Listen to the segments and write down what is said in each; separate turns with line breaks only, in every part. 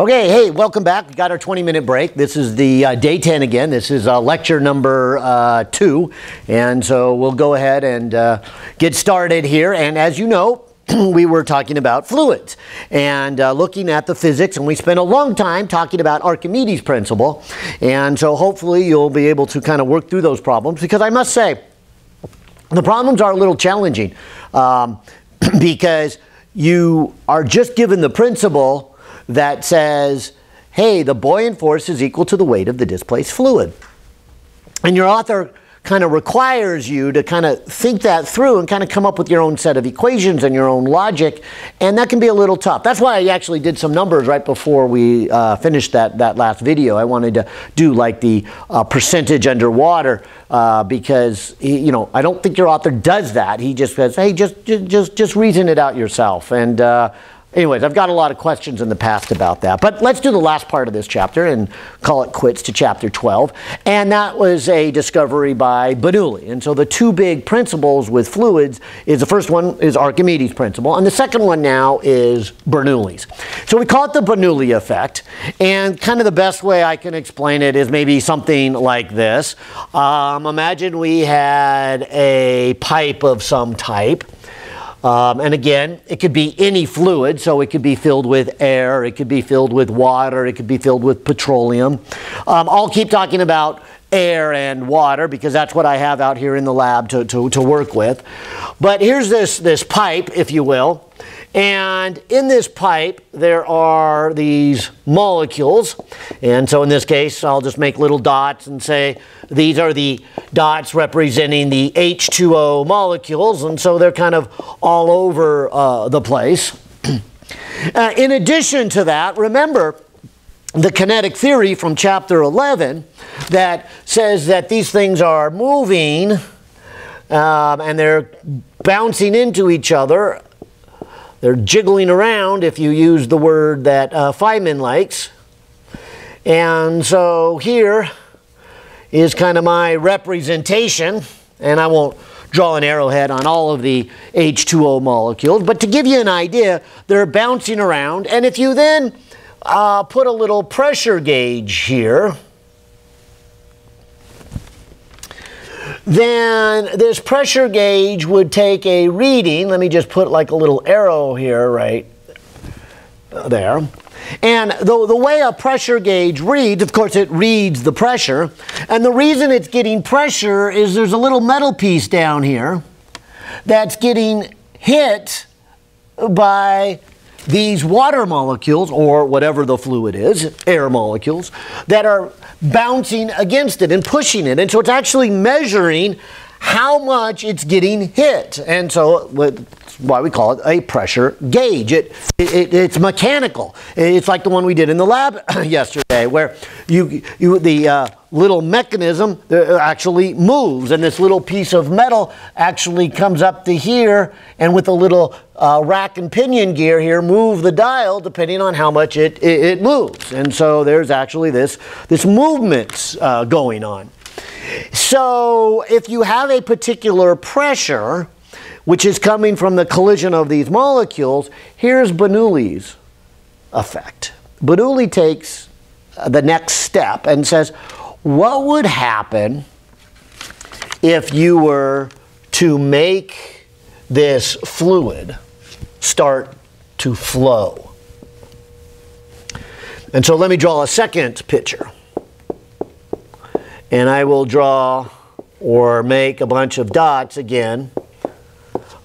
Okay, hey, welcome back. We got our 20 minute break. This is the uh, day 10 again. This is uh, lecture number uh, two. And so we'll go ahead and uh, get started here. And as you know, we were talking about fluids and uh, looking at the physics, and we spent a long time talking about Archimedes' principle. And so hopefully you'll be able to kind of work through those problems because I must say, the problems are a little challenging um, because you are just given the principle that says, hey, the buoyant force is equal to the weight of the displaced fluid. And your author kind of requires you to kind of think that through and kind of come up with your own set of equations and your own logic, and that can be a little tough. That's why I actually did some numbers right before we uh, finished that, that last video. I wanted to do like the uh, percentage underwater uh, because, he, you know, I don't think your author does that. He just says, hey, just, just, just reason it out yourself. And uh, Anyways, I've got a lot of questions in the past about that. But let's do the last part of this chapter and call it quits to chapter 12. And that was a discovery by Bernoulli. And so the two big principles with fluids is the first one is Archimedes' principle, and the second one now is Bernoulli's. So we call it the Bernoulli effect. And kind of the best way I can explain it is maybe something like this. Um, imagine we had a pipe of some type. Um, and again, it could be any fluid, so it could be filled with air, it could be filled with water, it could be filled with petroleum. Um, I'll keep talking about air and water because that's what I have out here in the lab to, to, to work with. But here's this, this pipe, if you will. And in this pipe, there are these molecules. And so in this case, I'll just make little dots and say these are the dots representing the H2O molecules. And so they're kind of all over uh, the place. uh, in addition to that, remember, the kinetic theory from chapter 11 that says that these things are moving um, and they're bouncing into each other they're jiggling around, if you use the word that uh, Feynman likes. And so here is kind of my representation, and I won't draw an arrowhead on all of the H2O molecules, but to give you an idea, they're bouncing around. And if you then uh, put a little pressure gauge here, then this pressure gauge would take a reading. Let me just put like a little arrow here right there. And the, the way a pressure gauge reads, of course, it reads the pressure. And the reason it's getting pressure is there's a little metal piece down here that's getting hit by these water molecules, or whatever the fluid is, air molecules, that are bouncing against it and pushing it. And so it's actually measuring how much it's getting hit. And so why we call it a pressure gauge. It, it, it's mechanical. It's like the one we did in the lab yesterday where you, you the uh, little mechanism uh, actually moves and this little piece of metal actually comes up to here and with a little uh, rack and pinion gear here move the dial depending on how much it, it, it moves. And so there's actually this, this movement uh, going on. So if you have a particular pressure, which is coming from the collision of these molecules, here's Bernoulli's effect. Bernoulli takes uh, the next step and says, what would happen if you were to make this fluid start to flow? And so let me draw a second picture and I will draw or make a bunch of dots again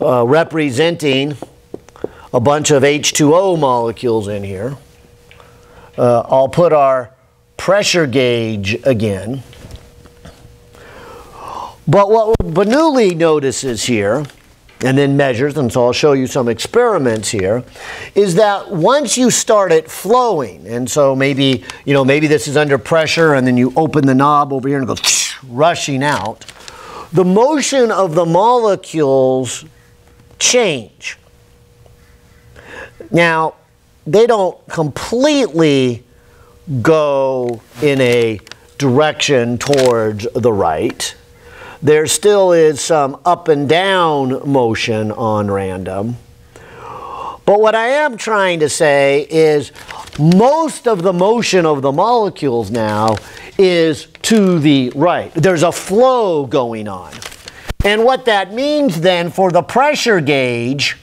uh, representing a bunch of H2O molecules in here. Uh, I'll put our pressure gauge again. But what Bernoulli notices here and then measures, and so I'll show you some experiments here, is that once you start it flowing, and so maybe, you know, maybe this is under pressure and then you open the knob over here and it goes rushing out, the motion of the molecules change. Now, they don't completely go in a direction towards the right there still is some up and down motion on random. But what I am trying to say is most of the motion of the molecules now is to the right. There's a flow going on. And what that means then for the pressure gauge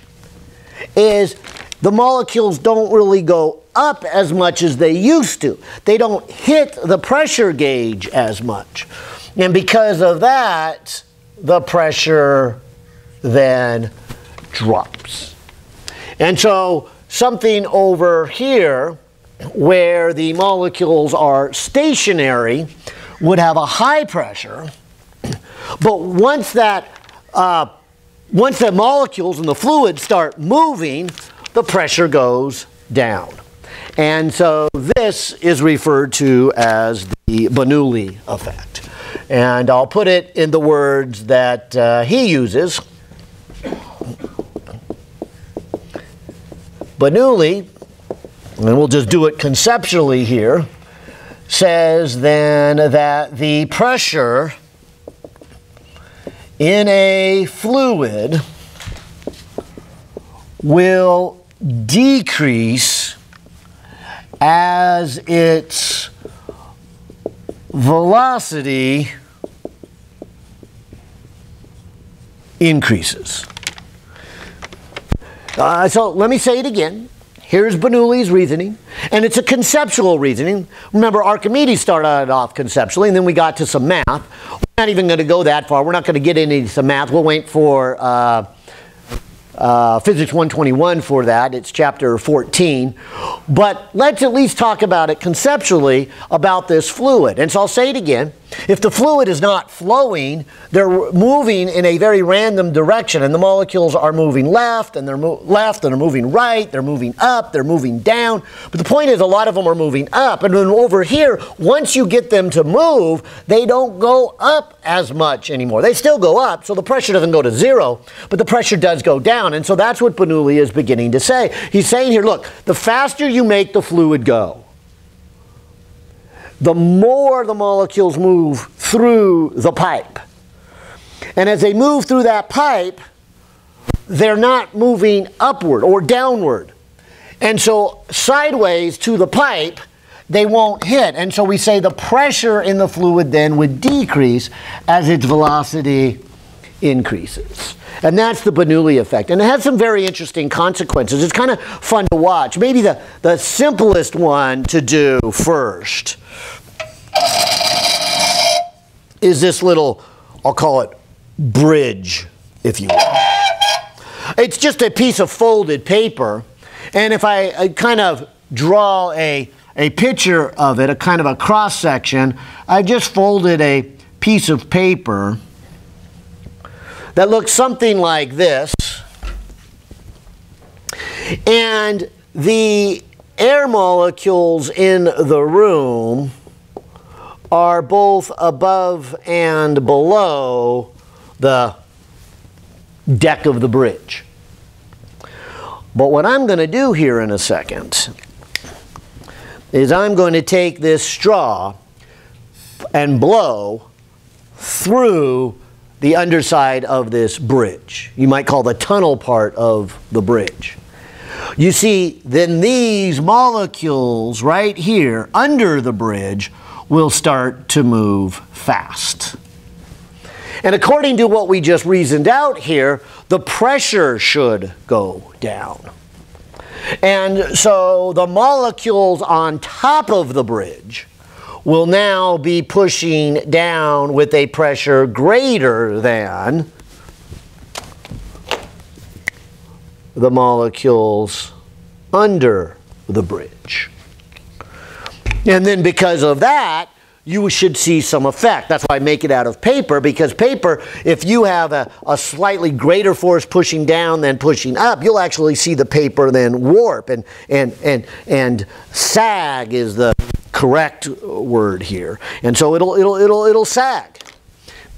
is the molecules don't really go up as much as they used to. They don't hit the pressure gauge as much. And because of that, the pressure then drops. And so something over here where the molecules are stationary would have a high pressure, but once that uh, once the molecules in the fluid start moving, the pressure goes down. And so this is referred to as the Bernoulli effect. And I'll put it in the words that uh, he uses. Bernoulli, and we'll just do it conceptually here, says then that the pressure in a fluid will decrease as its velocity increases. Uh, so let me say it again. Here's Bernoulli's reasoning, and it's a conceptual reasoning. Remember, Archimedes started off conceptually, and then we got to some math. We're not even going to go that far. We're not going to get into some math. We'll wait for uh, uh, Physics 121 for that. It's chapter 14. But let's at least talk about it conceptually about this fluid. And so I'll say it again. If the fluid is not flowing, they're moving in a very random direction, and the molecules are moving left, and they're left, and they're moving right, they're moving up, they're moving down. But the point is, a lot of them are moving up, and then over here, once you get them to move, they don't go up as much anymore. They still go up, so the pressure doesn't go to zero, but the pressure does go down, and so that's what Bernoulli is beginning to say. He's saying here, look, the faster you make the fluid go, the more the molecules move through the pipe. And as they move through that pipe, they're not moving upward or downward. And so sideways to the pipe, they won't hit. And so we say the pressure in the fluid then would decrease as its velocity increases. And that's the Bernoulli effect. And it has some very interesting consequences. It's kind of fun to watch. Maybe the, the simplest one to do first is this little, I'll call it bridge, if you will. It's just a piece of folded paper. And if I, I kind of draw a, a picture of it, a kind of a cross section, I just folded a piece of paper that looks something like this. And the air molecules in the room are both above and below the deck of the bridge. But what I'm going to do here in a second is I'm going to take this straw and blow through the underside of this bridge. You might call the tunnel part of the bridge. You see, then these molecules right here under the bridge will start to move fast. And according to what we just reasoned out here, the pressure should go down. And so the molecules on top of the bridge will now be pushing down with a pressure greater than the molecules under the bridge. And then because of that, you should see some effect. That's why I make it out of paper, because paper, if you have a, a, slightly greater force pushing down than pushing up, you'll actually see the paper then warp. And, and, and, and sag is the correct word here. And so it'll, it'll, it'll, it'll sag.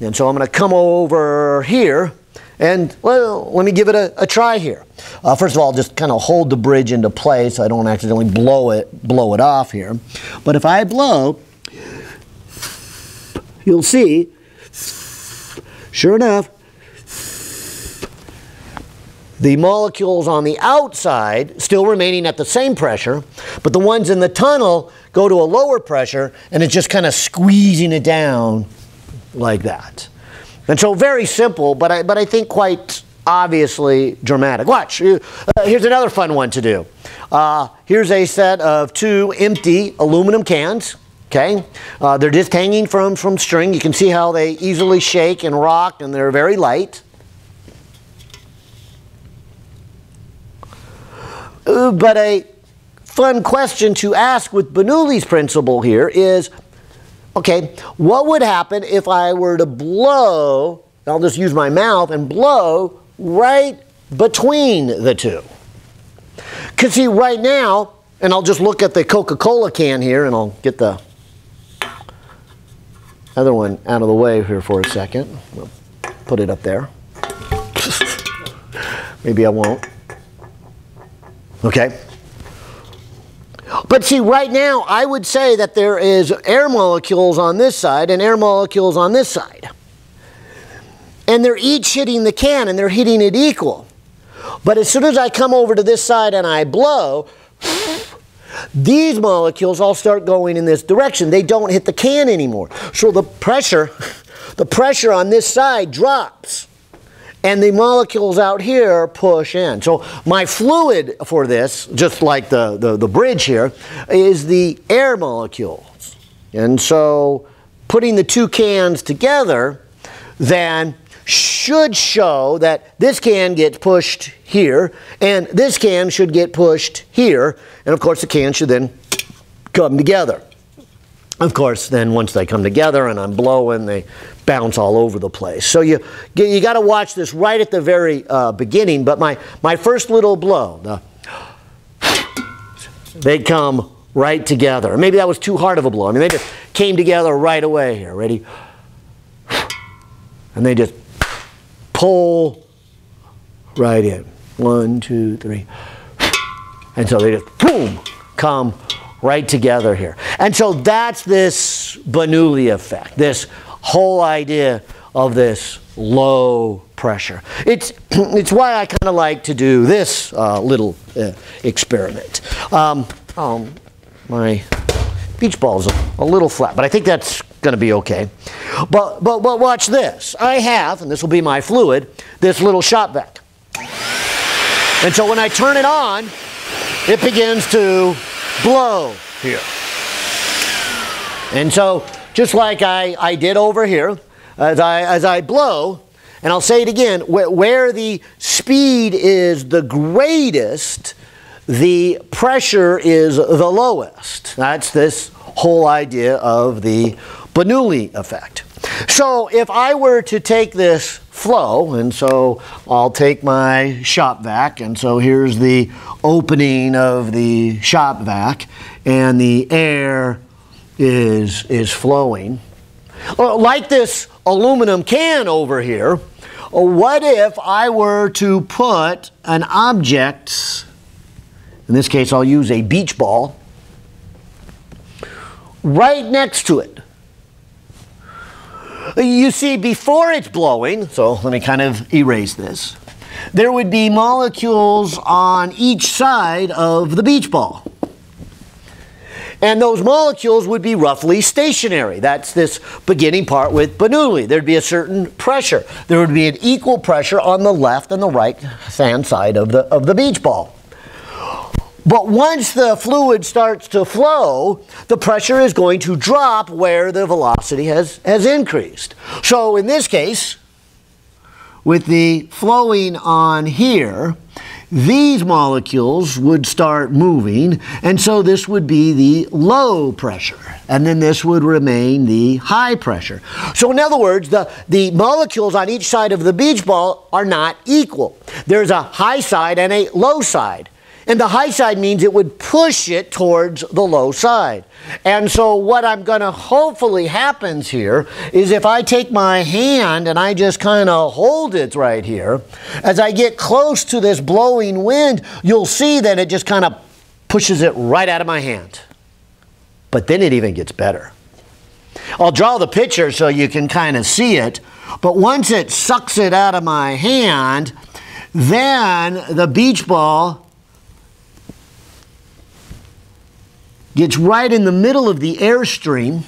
And so I'm going to come over here and well, let me give it a, a try here. Uh, first of all, just kind of hold the bridge into place so I don't accidentally blow it, blow it off here. But if I blow, you'll see, sure enough, the molecules on the outside still remaining at the same pressure, but the ones in the tunnel go to a lower pressure and it's just kind of squeezing it down like that. And so very simple, but I, but I think quite obviously dramatic. Watch, uh, here's another fun one to do. Uh, here's a set of two empty aluminum cans. Okay, uh, they're just hanging from, from string. You can see how they easily shake and rock and they're very light. Uh, but a fun question to ask with Bernoulli's principle here is, okay, what would happen if I were to blow, I'll just use my mouth and blow right between the two? Because see, right now, and I'll just look at the Coca-Cola can here and I'll get the other one out of the way here for a second. We'll put it up there. Maybe I won't. Okay? But see, right now, I would say that there is air molecules on this side and air molecules on this side. And they're each hitting the can and they're hitting it equal. But as soon as I come over to this side and I blow, these molecules all start going in this direction. They don't hit the can anymore. So the pressure, the pressure on this side drops and the molecules out here push in. So my fluid for this, just like the, the, the bridge here, is the air molecules. And so putting the two cans together then should show that this can gets pushed here and this can should get pushed here and of course the can should then come together. Of course, then once they come together and I'm blowing, they bounce all over the place. So you you got to watch this right at the very uh, beginning. But my my first little blow, the, they come right together. Maybe that was too hard of a blow. I mean, they just came together right away here. Ready? And they just pull right in. One, two, three. And so they just boom come right together here. And so that's this Bernoulli effect, this whole idea of this low pressure. It's, it's why I kind of like to do this uh, little uh, experiment. Um, um, my beach ball's a, a little flat, but I think that's going to be okay. But, but, but watch this. I have, and this will be my fluid, this little shop vac. And so when I turn it on, it begins to blow here. And so just like I, I did over here, as I, as I blow, and I'll say it again, where, where the speed is the greatest, the pressure is the lowest. That's this whole idea of the Bernoulli effect. So if I were to take this flow, and so I'll take my shop vac, and so here's the opening of the shop vac, and the air is, is flowing. Uh, like this aluminum can over here, uh, what if I were to put an object, in this case I'll use a beach ball, right next to it. You see, before it's blowing, so let me kind of erase this, there would be molecules on each side of the beach ball. And those molecules would be roughly stationary. That's this beginning part with Bernoulli. There'd be a certain pressure. There would be an equal pressure on the left and the right hand side of the, of the beach ball. But once the fluid starts to flow, the pressure is going to drop where the velocity has, has increased. So in this case, with the flowing on here, these molecules would start moving, and so this would be the low pressure, and then this would remain the high pressure. So in other words, the, the molecules on each side of the beach ball are not equal. There's a high side and a low side. And the high side means it would push it towards the low side. And so what I'm going to hopefully happens here is if I take my hand and I just kind of hold it right here, as I get close to this blowing wind, you'll see that it just kind of pushes it right out of my hand. But then it even gets better. I'll draw the picture so you can kind of see it. But once it sucks it out of my hand, then the beach ball gets right in the middle of the airstream,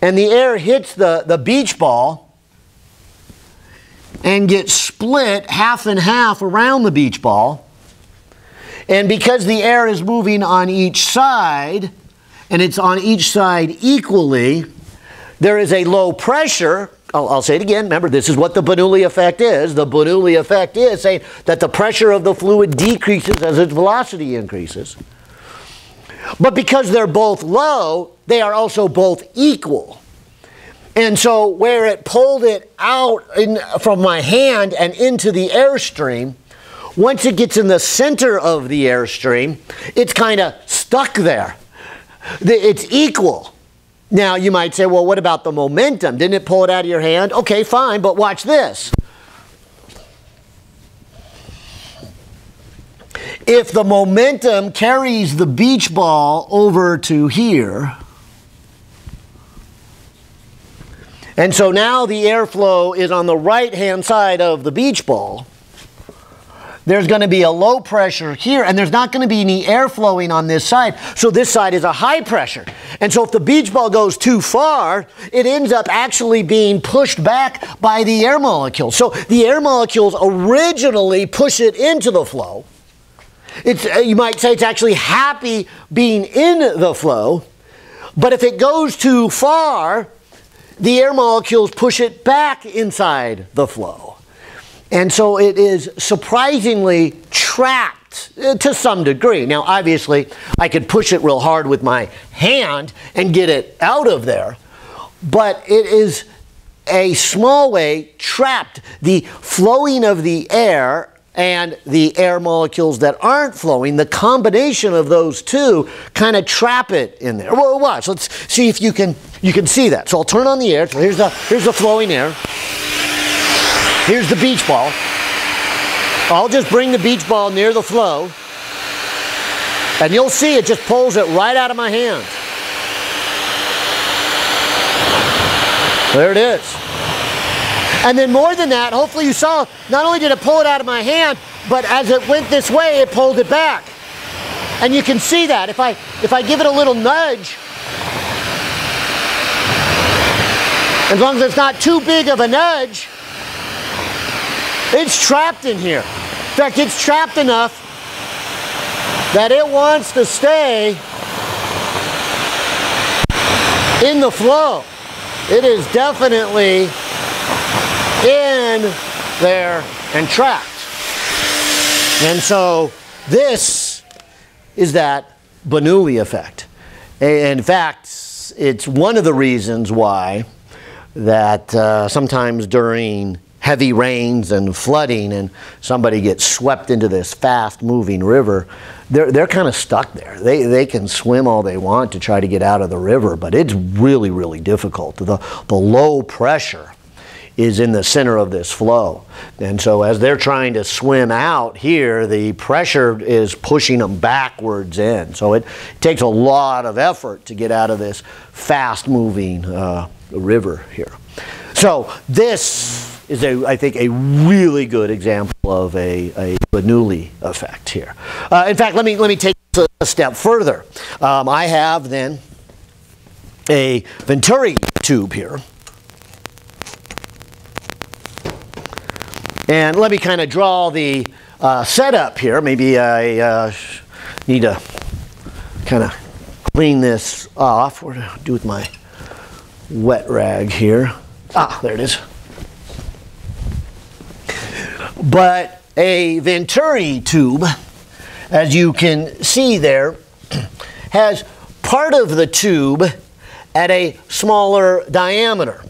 and the air hits the, the beach ball and gets split half and half around the beach ball. And because the air is moving on each side, and it's on each side equally, there is a low pressure. I'll, I'll, say it again. Remember, this is what the Bernoulli effect is. The Bernoulli effect is saying that the pressure of the fluid decreases as its velocity increases. But because they're both low, they are also both equal. And so where it pulled it out in, from my hand and into the airstream, once it gets in the center of the airstream, it's kind of stuck there. It's equal. Now you might say, well, what about the momentum? Didn't it pull it out of your hand? Okay, fine, but watch this. If the momentum carries the beach ball over to here, and so now the airflow is on the right hand side of the beach ball, there's going to be a low pressure here, and there's not going to be any air flowing on this side. So this side is a high pressure. And so if the beach ball goes too far, it ends up actually being pushed back by the air molecules. So the air molecules originally push it into the flow. It's, uh, you might say it's actually happy being in the flow, but if it goes too far, the air molecules push it back inside the flow. And so it is surprisingly trapped uh, to some degree. Now, obviously, I could push it real hard with my hand and get it out of there, but it is a small way trapped. The flowing of the air and the air molecules that aren't flowing, the combination of those two kind of trap it in there. Well, watch. Let's see if you can you can see that. So I'll turn on the air. So here's the here's the flowing air. Here's the beach ball. I'll just bring the beach ball near the flow. And you'll see it just pulls it right out of my hand. There it is. And then more than that, hopefully you saw, not only did it pull it out of my hand, but as it went this way, it pulled it back. And you can see that. If I, if I give it a little nudge, as long as it's not too big of a nudge, it's trapped in here. In fact, it's trapped enough that it wants to stay in the flow. It is definitely in there and trapped. And so this is that Bernoulli effect. In fact, it's one of the reasons why that uh, sometimes during heavy rains and flooding and somebody gets swept into this fast moving river, they're, they're kind of stuck there. They, they can swim all they want to try to get out of the river, but it's really, really difficult. The, the low pressure is in the center of this flow. And so as they're trying to swim out here, the pressure is pushing them backwards in. So it takes a lot of effort to get out of this fast moving uh, river here. So this is a, I think, a really good example of a, a Bernoulli effect here. Uh, in fact, let me, let me take a step further. Um, I have then a Venturi tube here. And let me kind of draw the uh, setup here. Maybe I uh, need to kind of clean this off. What do I do with my wet rag here? Ah, there it is. But a Venturi tube, as you can see there, has part of the tube at a smaller diameter.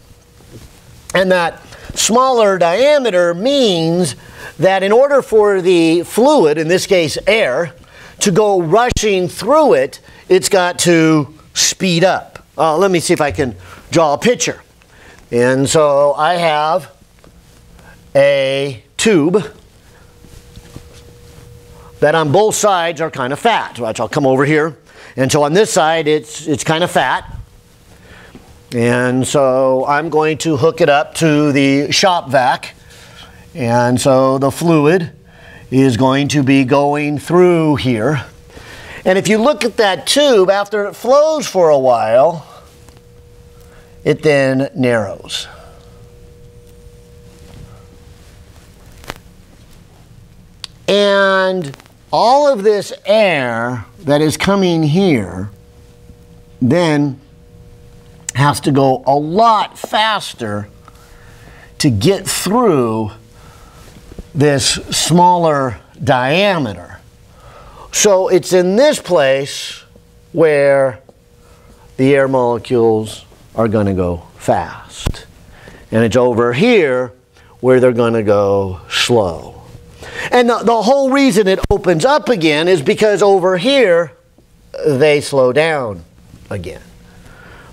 And that smaller diameter means that in order for the fluid, in this case air, to go rushing through it, it's got to speed up. Uh, let me see if I can draw a picture. And so I have a tube that on both sides are kind of fat. Watch, I'll come over here. And so on this side, it's, it's kind of fat. And so I'm going to hook it up to the shop vac. And so the fluid is going to be going through here. And if you look at that tube, after it flows for a while, it then narrows. And all of this air that is coming here then has to go a lot faster to get through this smaller diameter. So it's in this place where the air molecules are going to go fast. And it's over here where they're going to go slow. And the, the whole reason it opens up again is because over here they slow down again.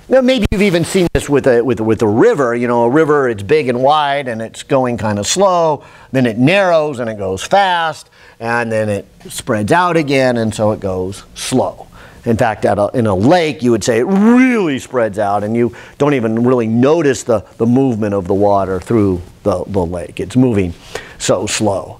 Now, maybe you've even seen this with a, with, with a river. You know, a river, it's big and wide and it's going kind of slow. Then it narrows and it goes fast. And then it spreads out again and so it goes slow. In fact, a, in a lake, you would say it really spreads out and you don't even really notice the, the movement of the water through the, the lake. It's moving so slow.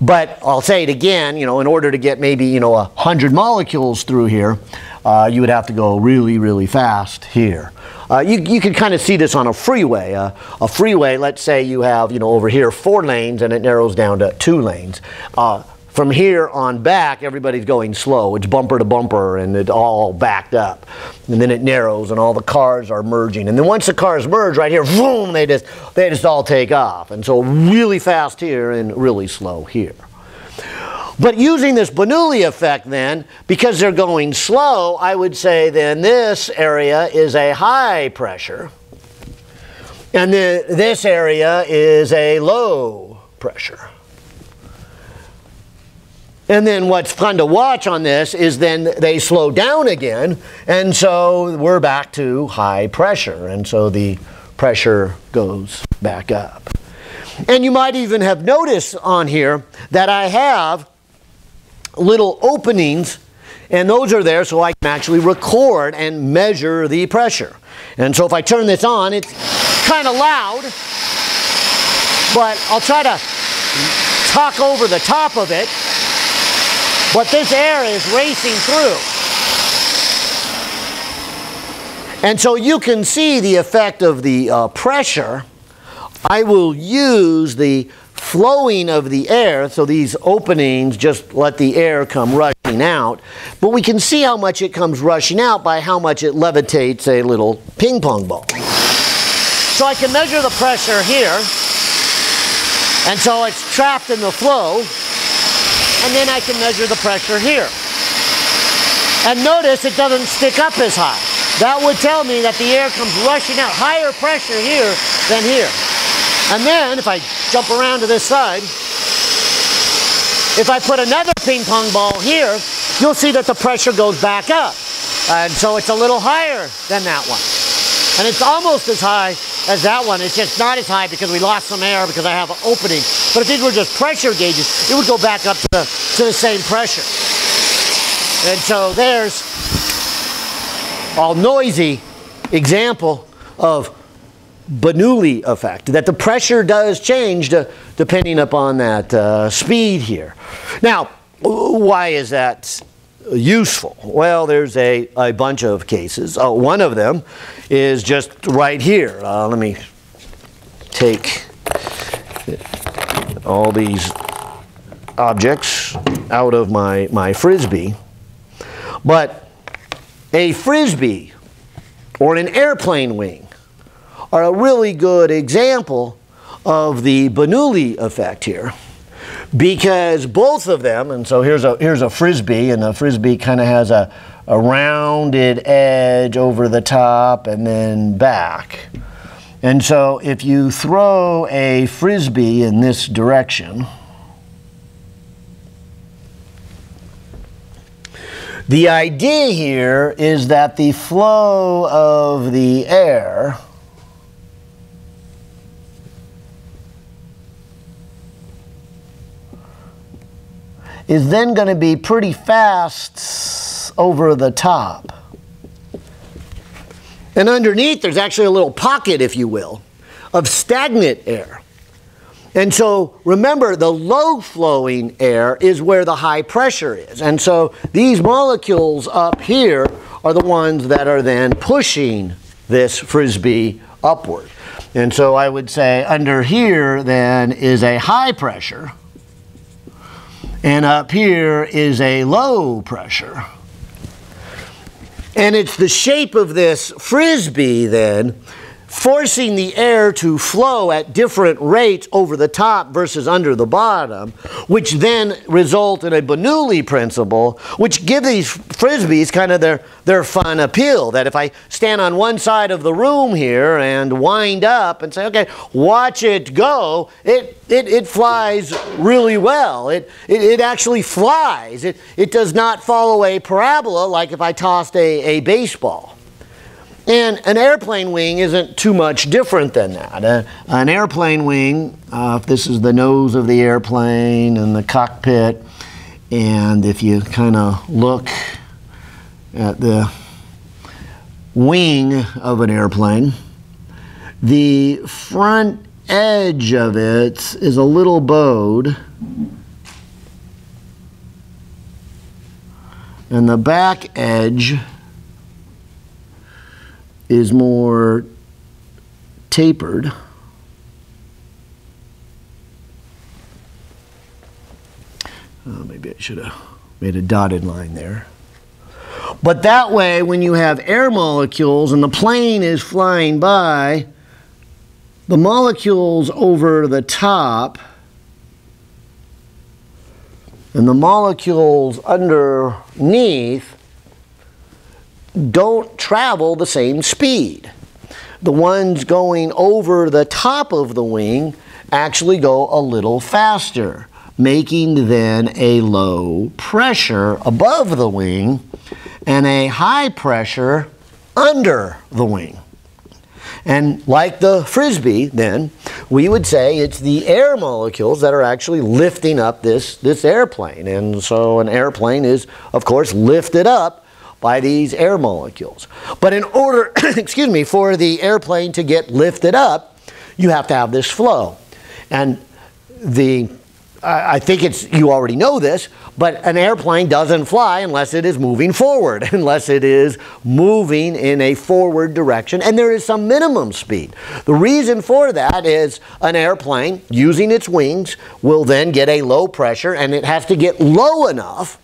But I'll say it again, you know, in order to get maybe, you know, a 100 molecules through here, uh, you would have to go really, really fast here. Uh, you, you can kind of see this on a freeway. Uh, a freeway, let's say you have, you know, over here four lanes and it narrows down to two lanes. Uh, from here on back, everybody's going slow. It's bumper to bumper and it's all backed up. And then it narrows and all the cars are merging. And then once the cars merge right here, boom, they just, they just all take off. And so really fast here and really slow here. But using this Bernoulli effect then, because they're going slow, I would say then this area is a high pressure. And then this area is a low pressure. And then what's fun to watch on this is then they slow down again, and so we're back to high pressure, and so the pressure goes back up. And you might even have noticed on here that I have little openings, and those are there so I can actually record and measure the pressure. And so if I turn this on, it's kind of loud, but I'll try to talk over the top of it but this air is racing through. And so you can see the effect of the uh, pressure. I will use the flowing of the air, so these openings just let the air come rushing out. But we can see how much it comes rushing out by how much it levitates a little ping pong ball. So I can measure the pressure here. And so it's trapped in the flow and then I can measure the pressure here. And notice it doesn't stick up as high. That would tell me that the air comes rushing out, higher pressure here than here. And then if I jump around to this side, if I put another ping pong ball here, you'll see that the pressure goes back up. And so it's a little higher than that one. And it's almost as high as that one. It's just not as high because we lost some air because I have an opening. But if these were just pressure gauges, it would go back up to the, to the same pressure. And so there's a noisy example of Bernoulli effect, that the pressure does change to, depending upon that uh, speed here. Now, why is that useful? Well, there's a, a bunch of cases. Uh, one of them is just right here. Uh, let me take all these objects out of my, my frisbee. But a frisbee or an airplane wing are a really good example of the Bernoulli effect here because both of them, and so here's a, here's a frisbee, and the frisbee kind of has a, a rounded edge over the top and then back. And so if you throw a frisbee in this direction, the idea here is that the flow of the air is then going to be pretty fast over the top. And underneath, there's actually a little pocket, if you will, of stagnant air. And so remember, the low flowing air is where the high pressure is. And so these molecules up here are the ones that are then pushing this frisbee upward. And so I would say under here then is a high pressure, and up here is a low pressure. And it's the shape of this frisbee then forcing the air to flow at different rates over the top versus under the bottom, which then result in a Bernoulli principle, which give these frisbees kind of their, their fun appeal. That if I stand on one side of the room here and wind up and say, okay, watch it go, it, it, it flies really well. It, it, it actually flies. It, it does not follow a parabola like if I tossed a, a baseball. And an airplane wing isn't too much different than that. Uh, an airplane wing, uh, if this is the nose of the airplane and the cockpit, and if you kind of look at the wing of an airplane, the front edge of it is a little bowed. And the back edge is more tapered. Oh, maybe I should have made a dotted line there. But that way, when you have air molecules and the plane is flying by, the molecules over the top and the molecules underneath don't travel the same speed. The ones going over the top of the wing actually go a little faster, making then a low pressure above the wing and a high pressure under the wing. And like the frisbee, then, we would say it's the air molecules that are actually lifting up this, this airplane. And so an airplane is, of course, lifted up by these air molecules. But in order, excuse me, for the airplane to get lifted up, you have to have this flow. And the I think it's you already know this, but an airplane doesn't fly unless it is moving forward, unless it is moving in a forward direction, and there is some minimum speed. The reason for that is an airplane using its wings will then get a low pressure, and it has to get low enough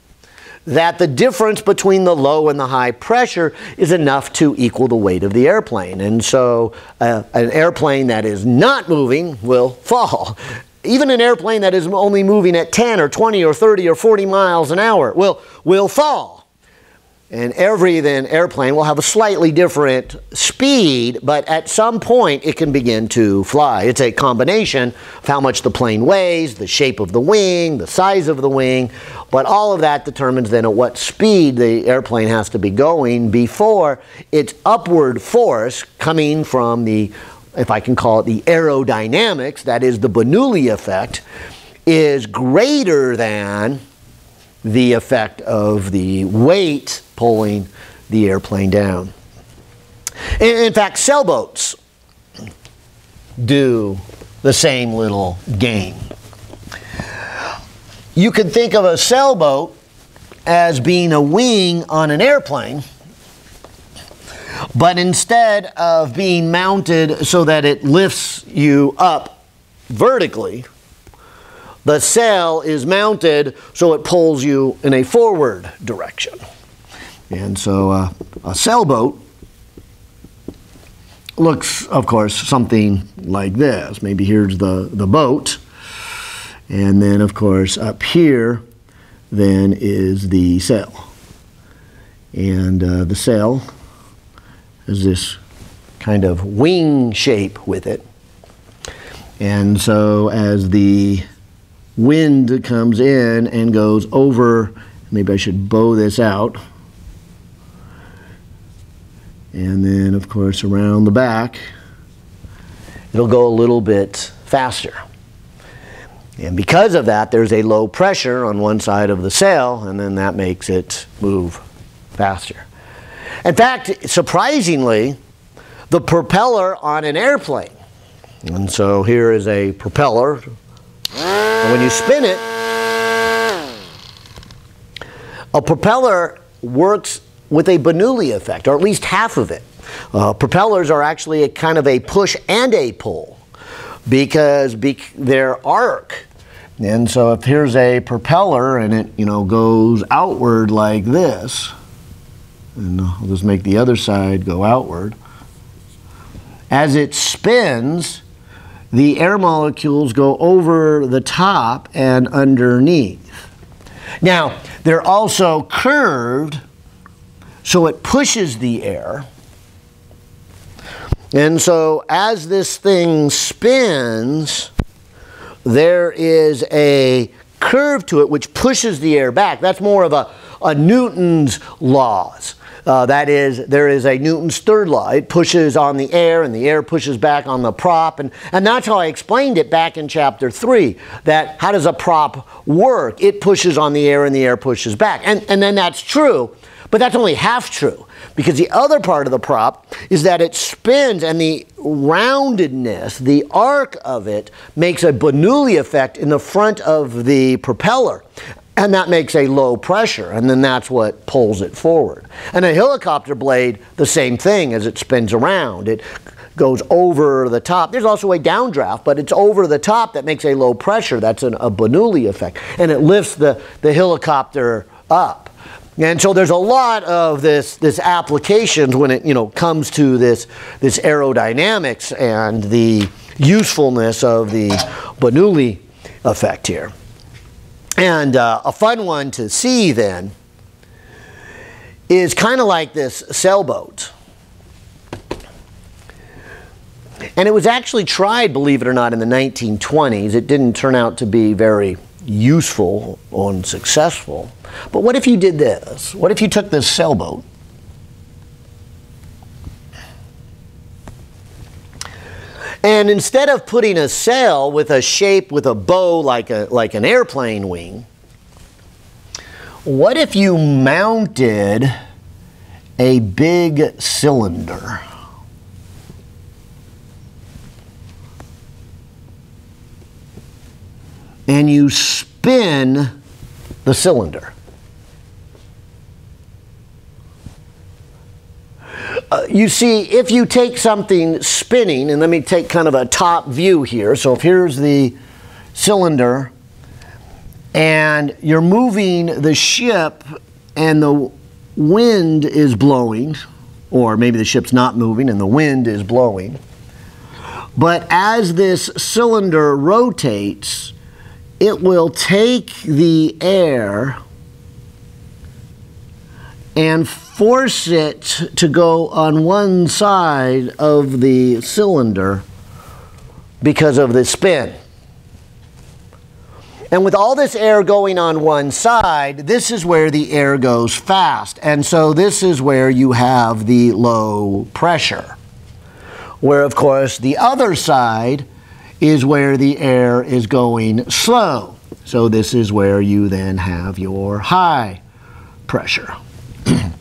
that the difference between the low and the high pressure is enough to equal the weight of the airplane. And so uh, an airplane that is not moving will fall. Even an airplane that is only moving at 10 or 20 or 30 or 40 miles an hour will, will fall. And every then airplane will have a slightly different speed, but at some point it can begin to fly. It's a combination of how much the plane weighs, the shape of the wing, the size of the wing, but all of that determines then at what speed the airplane has to be going before its upward force coming from the, if I can call it the aerodynamics, that is the Bernoulli effect, is greater than the effect of the weight pulling the airplane down. In, fact, sailboats do the same little game. You can think of a sailboat as being a wing on an airplane, but instead of being mounted so that it lifts you up vertically, the sail is mounted so it pulls you in a forward direction. And so uh, a sailboat looks, of course, something like this. Maybe here's the, the boat. And then, of course, up here then is the sail. And uh, the sail has this kind of wing shape with it. And so as the wind comes in and goes over, maybe I should bow this out. And then, of course, around the back, it'll go a little bit faster. And because of that, there's a low pressure on one side of the sail, and then that makes it move faster. In fact, surprisingly, the propeller on an airplane, and so here is a propeller And when you spin it, a propeller works with a Bernoulli effect, or at least half of it. Uh, propellers are actually a kind of a push and a pull because bec they're arc. And so if here's a propeller and it, you know, goes outward like this, and I'll just make the other side go outward. As it spins, the air molecules go over the top and underneath. Now, they're also curved, so it pushes the air. And so as this thing spins, there is a curve to it which pushes the air back. That's more of a, a Newton's laws. Uh, that is, there is a Newton's third law. It pushes on the air and the air pushes back on the prop. And, and that's how I explained it back in chapter 3, that how does a prop work? It pushes on the air and the air pushes back. And, and then that's true, but that's only half true. Because the other part of the prop is that it spins and the roundedness, the arc of it, makes a Bernoulli effect in the front of the propeller. And that makes a low pressure, and then that's what pulls it forward. And a helicopter blade, the same thing as it spins around. It goes over the top. There's also a downdraft, but it's over the top that makes a low pressure. That's an, a Bernoulli effect. And it lifts the, the helicopter up. And so there's a lot of this, this applications when it you know, comes to this, this aerodynamics and the usefulness of the Bernoulli effect here. And uh, a fun one to see then is kind of like this sailboat. And it was actually tried, believe it or not, in the 1920s. It didn't turn out to be very useful or successful. But what if you did this? What if you took this sailboat And instead of putting a sail with a shape with a bow like, a, like an airplane wing, what if you mounted a big cylinder? And you spin the cylinder. Uh, you see, if you take something spinning, and let me take kind of a top view here. So if here's the cylinder, and you're moving the ship, and the wind is blowing, or maybe the ship's not moving and the wind is blowing. But as this cylinder rotates, it will take the air and force it to go on one side of the cylinder because of the spin. And with all this air going on one side, this is where the air goes fast. And so this is where you have the low pressure. Where, of course, the other side is where the air is going slow. So this is where you then have your high pressure.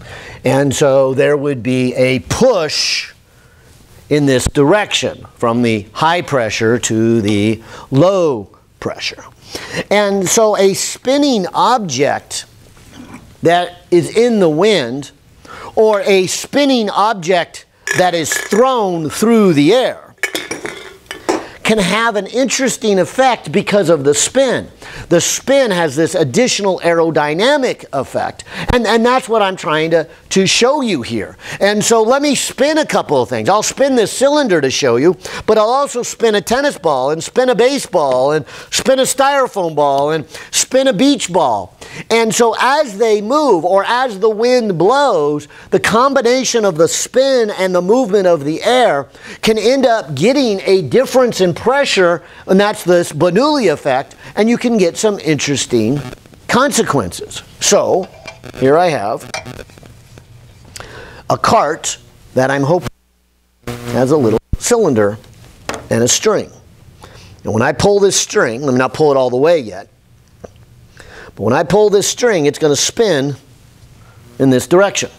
And so there would be a push in this direction from the high pressure to the low pressure. And so a spinning object that is in the wind or a spinning object that is thrown through the air can have an interesting effect because of the spin the spin has this additional aerodynamic effect. And, and that's what I'm trying to, to show you here. And so let me spin a couple of things. I'll spin this cylinder to show you, but I'll also spin a tennis ball and spin a baseball and spin a styrofoam ball and spin a beach ball. And so as they move or as the wind blows, the combination of the spin and the movement of the air can end up getting a difference in pressure, and that's this Bernoulli effect, and you can get some interesting consequences. So, here I have a cart that I'm hoping has a little cylinder and a string. And when I pull this string, let me not pull it all the way yet, but when I pull this string, it's going to spin in this direction.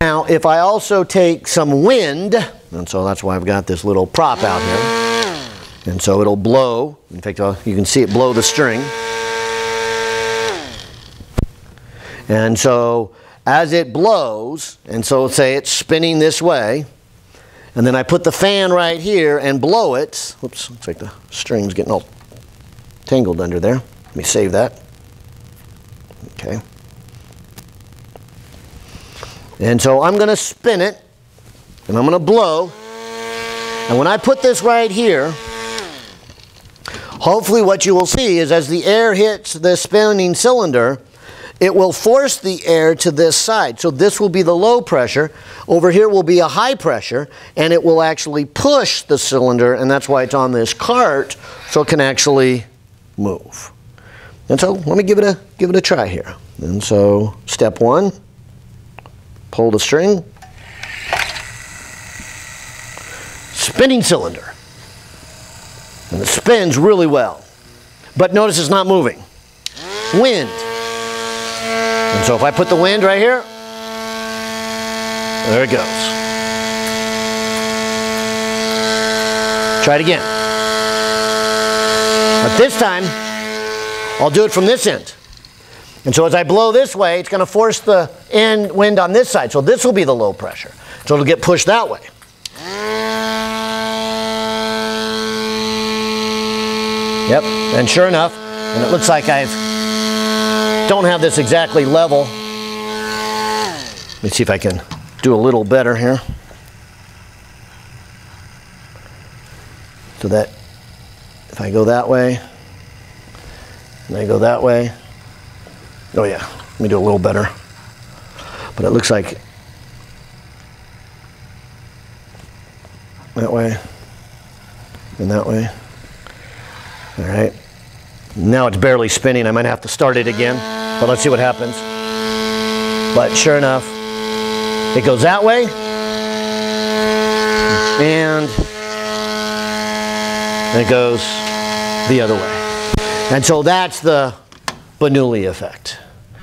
Now, if I also take some wind, and so that's why I've got this little prop out here. And so it'll blow. In fact, uh, you can see it blow the string. And so as it blows, and so say it's spinning this way, and then I put the fan right here and blow it. Whoops, looks like the string's getting all tangled under there. Let me save that. Okay. And so I'm going to spin it, and I'm going to blow. And when I put this right here, hopefully what you will see is as the air hits the spinning cylinder, it will force the air to this side. So this will be the low pressure. Over here will be a high pressure, and it will actually push the cylinder, and that's why it's on this cart, so it can actually move. And so let me give it a give it a try here. And so step one, pull the string, spinning cylinder. And it spins really well. But notice it's not moving. Wind. And so if I put the wind right here, there it goes. Try it again. But this time, I'll do it from this end. And so as I blow this way, it's going to force the end wind on this side. So this will be the low pressure. So it'll get pushed that way. Yep, and sure enough, and it looks like I don't have this exactly level. Let me see if I can do a little better here. So that I go that way, and I go that way, oh yeah, let me do a little better. But it looks like that way and that way. All right. Now it's barely spinning. I might have to start it again, but let's see what happens. But sure enough, it goes that way. And it goes the other way. And so that's the Bernoulli effect.